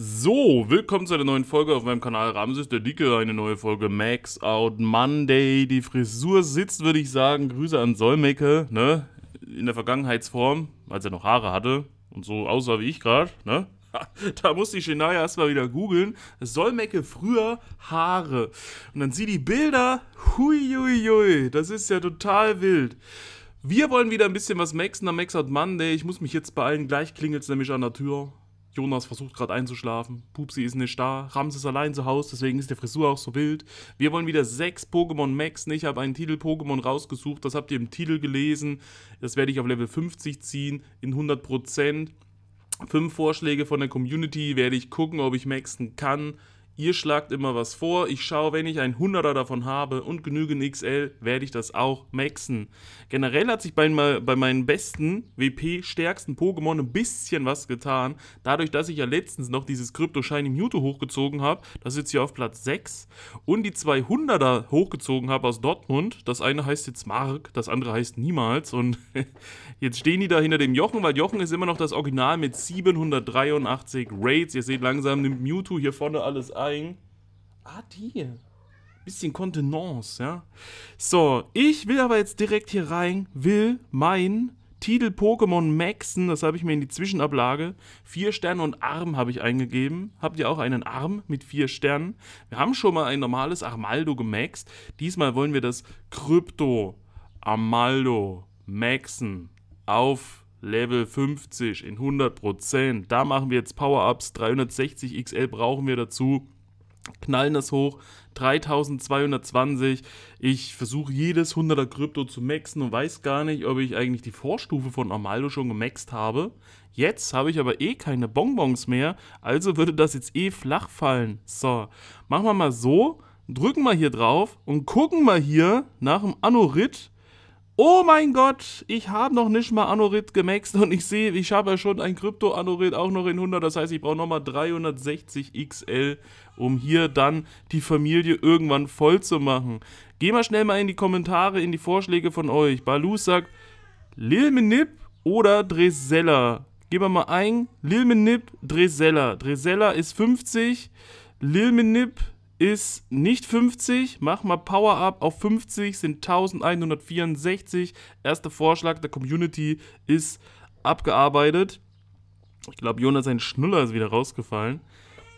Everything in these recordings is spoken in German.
So, willkommen zu einer neuen Folge auf meinem Kanal Ramses der Dicke, eine neue Folge Max Out Monday. Die Frisur sitzt, würde ich sagen. Grüße an Solmecke, ne? In der Vergangenheitsform, als er noch Haare hatte und so aussah wie ich gerade, ne? Da musste ich Shania erstmal wieder googeln. Solmecke früher Haare. Und dann sieh die Bilder. Huiuiui, das ist ja total wild. Wir wollen wieder ein bisschen was maxen am Max Out Monday. Ich muss mich jetzt beeilen. Gleich klingelt es nämlich an der Tür. Jonas versucht gerade einzuschlafen. Pupsi ist nicht da. Rams ist allein zu Hause, deswegen ist der Frisur auch so wild. Wir wollen wieder sechs Pokémon maxen. Ich habe einen Titel-Pokémon rausgesucht. Das habt ihr im Titel gelesen. Das werde ich auf Level 50 ziehen in 100%. Fünf Vorschläge von der Community werde ich gucken, ob ich maxen kann. Ihr schlagt immer was vor. Ich schaue, wenn ich ein 100er davon habe und genügend XL, werde ich das auch maxen. Generell hat sich bei, bei meinen besten WP-stärksten Pokémon ein bisschen was getan. Dadurch, dass ich ja letztens noch dieses Crypto Shiny Mewtwo hochgezogen habe, das ist jetzt hier auf Platz 6, und die 200er hochgezogen habe aus Dortmund. Das eine heißt jetzt Mark, das andere heißt Niemals. Und jetzt stehen die da hinter dem Jochen, weil Jochen ist immer noch das Original mit 783 Raids. Ihr seht langsam, nimmt Mewtwo hier vorne alles ein zeigen. Ah, die. Bisschen Kontenance, ja. So, ich will aber jetzt direkt hier rein, will mein Titel Pokémon Maxen, das habe ich mir in die Zwischenablage. Vier Sterne und Arm habe ich eingegeben. Habt ihr auch einen Arm mit vier Sternen? Wir haben schon mal ein normales Armaldo gemaxt. Diesmal wollen wir das Krypto Armaldo maxen auf Level 50 in 100%. Da machen wir jetzt Power-Ups. 360 XL brauchen wir dazu knallen das hoch, 3220. Ich versuche jedes 100er Krypto zu maxen und weiß gar nicht, ob ich eigentlich die Vorstufe von Amaldo schon gemaxt habe. Jetzt habe ich aber eh keine Bonbons mehr, also würde das jetzt eh flach fallen. So, machen wir mal so, drücken wir hier drauf und gucken mal hier nach dem Anorit, Oh mein Gott, ich habe noch nicht mal Anorit gemaxt und ich sehe, ich habe ja schon ein Krypto-Anorit auch noch in 100. Das heißt, ich brauche nochmal 360 XL, um hier dann die Familie irgendwann voll zu machen. Geh mal schnell mal in die Kommentare, in die Vorschläge von euch. Balu sagt Lilmenip oder Dresella. Gehen wir mal ein. Lilmenip, Dresella. Dresella ist 50. Lilmenip ist nicht 50. Mach mal Power Up auf 50, sind 1164. Erster Vorschlag der Community ist abgearbeitet. Ich glaube, Jonas, sein Schnuller ist wieder rausgefallen.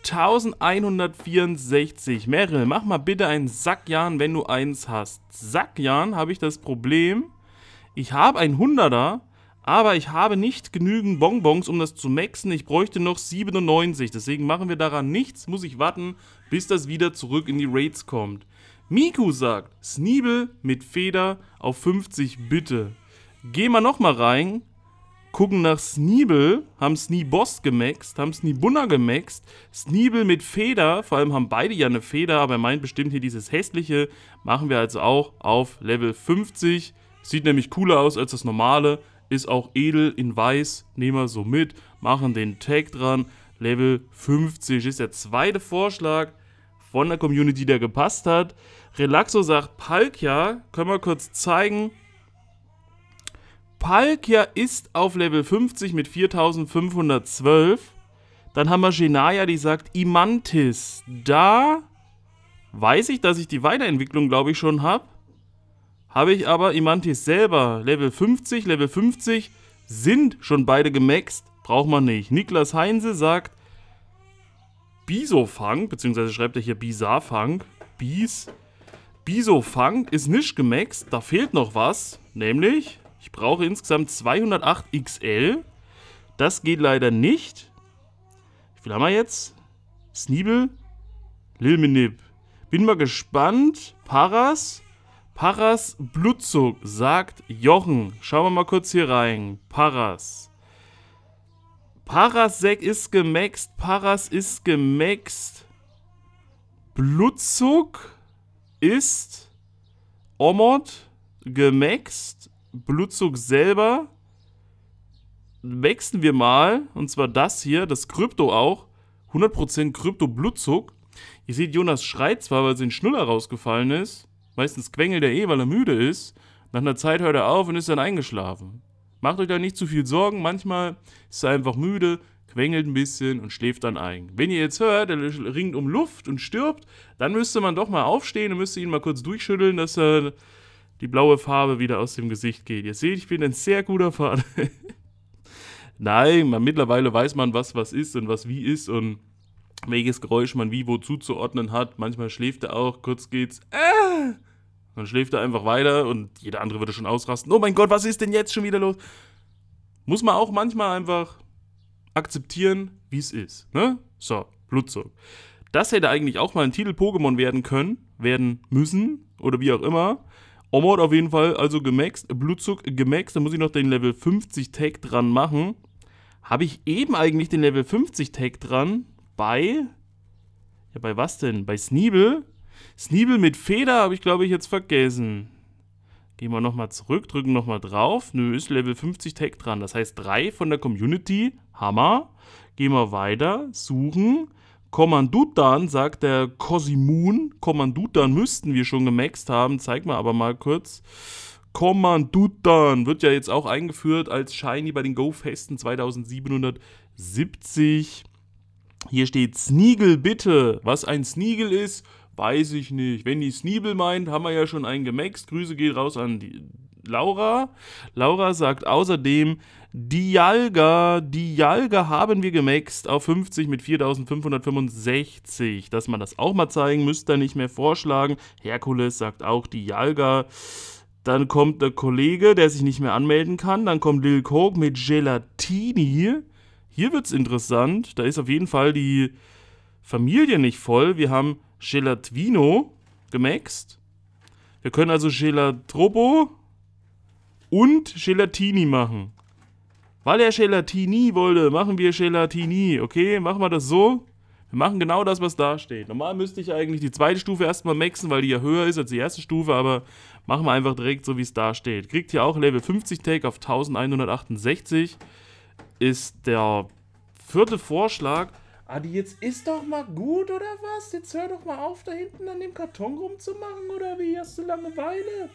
1164. Meryl, mach mal bitte einen Sackjan, wenn du eins hast. Sackjan habe ich das Problem. Ich habe ein 100er, aber ich habe nicht genügend Bonbons, um das zu maxen. Ich bräuchte noch 97. Deswegen machen wir daran nichts. Muss ich warten, bis das wieder zurück in die Raids kommt. Miku sagt, Sneebel mit Feder auf 50 bitte. Gehen wir nochmal rein. Gucken nach Sneebel, haben Sneeboss gemaxt, haben Sneebunna gemaxt. Sneebel mit Feder, vor allem haben beide ja eine Feder, aber er meint bestimmt hier dieses hässliche. Machen wir also auch auf Level 50. Sieht nämlich cooler aus als das normale ist auch edel in weiß, nehmen wir so mit, machen den Tag dran. Level 50 ist der zweite Vorschlag von der Community, der gepasst hat. Relaxo sagt Palkia, können wir kurz zeigen. Palkia ist auf Level 50 mit 4512. Dann haben wir Genaya, die sagt Imantis. Da weiß ich, dass ich die Weiterentwicklung, glaube ich, schon habe. Habe ich aber Imantis selber Level 50, Level 50 sind schon beide gemaxt, braucht man nicht. Niklas Heinze sagt Bisofang, beziehungsweise schreibt er hier Bisafang, Bis. Bisofang ist nicht gemaxt, da fehlt noch was, nämlich ich brauche insgesamt 208 XL. Das geht leider nicht. Wie viel haben wir jetzt? Sneebel, Lilmenip. Bin mal gespannt. Paras, Paras Blutzug sagt Jochen. Schauen wir mal kurz hier rein. Paras. Parasek ist gemaxt. Paras ist gemaxt. Blutzug ist Omod gemaxt. Blutzug selber. Maxen wir mal. Und zwar das hier, das Krypto auch. 100% Krypto Blutzug. Ihr seht, Jonas schreit zwar, weil sein Schnuller rausgefallen ist. Meistens quengelt er eh, weil er müde ist. Nach einer Zeit hört er auf und ist dann eingeschlafen. Macht euch da nicht zu viel Sorgen. Manchmal ist er einfach müde, quengelt ein bisschen und schläft dann ein. Wenn ihr jetzt hört, er ringt um Luft und stirbt, dann müsste man doch mal aufstehen und müsste ihn mal kurz durchschütteln, dass er die blaue Farbe wieder aus dem Gesicht geht. Ihr seht, ich bin ein sehr guter Vater. Nein, man, mittlerweile weiß man, was was ist und was wie ist und welches Geräusch man wie wo zuzuordnen hat. Manchmal schläft er auch, kurz geht's. Äh, dann schläft er einfach weiter und jeder andere würde schon ausrasten. Oh mein Gott, was ist denn jetzt schon wieder los? Muss man auch manchmal einfach akzeptieren, wie es ist. Ne? So, Blutzug. Das hätte eigentlich auch mal ein Titel-Pokémon werden können, werden müssen oder wie auch immer. Omod auf jeden Fall also gemaxt, Blutzug gemaxt. Da muss ich noch den Level 50 Tag dran machen. Habe ich eben eigentlich den Level 50 Tag dran bei. Ja, bei was denn? Bei Sneebel? Sneebel mit Feder habe ich, glaube ich, jetzt vergessen. Gehen wir nochmal zurück, drücken nochmal drauf. Nö, ist Level 50 Tag dran. Das heißt, drei von der Community. Hammer. Gehen wir weiter, suchen. Kommandutan, sagt der Cosimun. Kommandutan müssten wir schon gemaxt haben. Zeig mal aber mal kurz. Kommandutan wird ja jetzt auch eingeführt als Shiny bei den Go-Festen 2770. Hier steht Sneagle bitte. Was ein Sneagle ist, weiß ich nicht. Wenn die Sneeble meint, haben wir ja schon einen gemaxt. Grüße geht raus an die Laura. Laura sagt außerdem, Dialga, Dialga haben wir gemaxt auf 50 mit 4565. Dass man das auch mal zeigen, müsste ihr nicht mehr vorschlagen. Herkules sagt auch Dialga. Dann kommt der Kollege, der sich nicht mehr anmelden kann. Dann kommt Lil Coke mit Gelatini. Hier wird's interessant. Da ist auf jeden Fall die Familie nicht voll. Wir haben Gelatvino gemaxt. Wir können also Gelatropo und Gelatini machen. Weil er Gelatini wollte, machen wir Gelatini. Okay, machen wir das so. Wir machen genau das, was da steht. Normal müsste ich eigentlich die zweite Stufe erstmal maxen, weil die ja höher ist als die erste Stufe, aber machen wir einfach direkt so, wie es da steht. Kriegt hier auch Level 50 Take auf 1168. Ist der vierte Vorschlag. Adi, jetzt ist doch mal gut, oder was? Jetzt hör doch mal auf, da hinten an dem Karton rumzumachen, oder wie? Hast du Langeweile?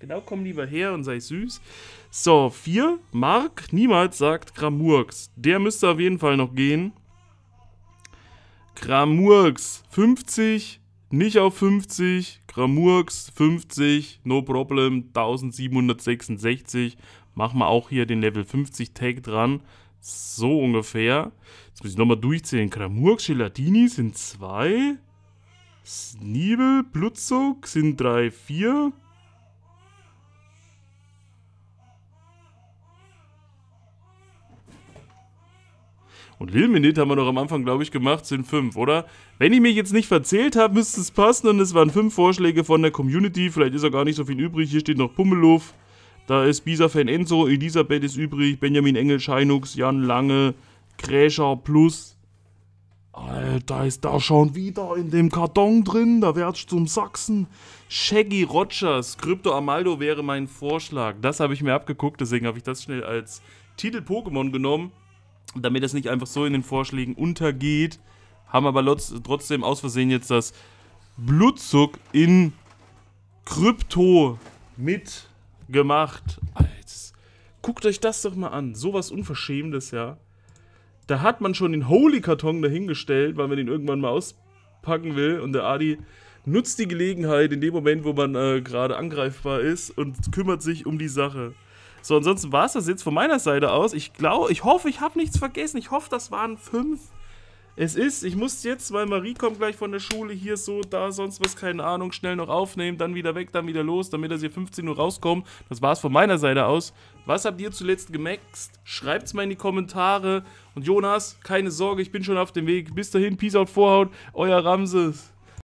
Genau, komm lieber her und sei süß. So, 4. Mark niemals sagt Gramurks. Der müsste auf jeden Fall noch gehen. Gramurks 50, nicht auf 50. Gramurks 50, no problem, 1766. Machen wir auch hier den Level 50 Tag dran. So ungefähr. Jetzt muss ich nochmal durchzählen. Gramurks, Gelatini sind 2. Sneebel, Blutzug sind 3, 4. Und Lil haben wir doch am Anfang, glaube ich, gemacht, sind fünf, oder? Wenn ich mich jetzt nicht verzählt habe, müsste es passen und es waren fünf Vorschläge von der Community. Vielleicht ist auch gar nicht so viel übrig. Hier steht noch Pummeluff. Da ist Bisa-Fan Enzo, Elisabeth ist übrig, Benjamin Engel, Scheinux, Jan Lange, Gräscher Plus. Alter, ist da schon wieder in dem Karton drin. Da ich zum Sachsen. Shaggy Rogers, Krypto Amaldo wäre mein Vorschlag. Das habe ich mir abgeguckt, deswegen habe ich das schnell als Titel Pokémon genommen damit es nicht einfach so in den Vorschlägen untergeht, haben aber trotzdem aus Versehen jetzt das Blutzug in Krypto mitgemacht. Alter, guckt euch das doch mal an. Sowas Unverschämtes, ja. Da hat man schon den Holy-Karton dahingestellt, weil man den irgendwann mal auspacken will. Und der Adi nutzt die Gelegenheit in dem Moment, wo man äh, gerade angreifbar ist und kümmert sich um die Sache. So, ansonsten war es das jetzt von meiner Seite aus. Ich glaube, ich hoffe, ich habe nichts vergessen. Ich hoffe, das waren fünf. Es ist, ich muss jetzt, weil Marie kommt gleich von der Schule, hier so, da, sonst was, keine Ahnung, schnell noch aufnehmen, dann wieder weg, dann wieder los, damit das hier 15 Uhr rauskommt. Das war es von meiner Seite aus. Was habt ihr zuletzt gemaxt? Schreibt's mal in die Kommentare. Und Jonas, keine Sorge, ich bin schon auf dem Weg. Bis dahin, Peace out, Vorhaut, euer Ramses.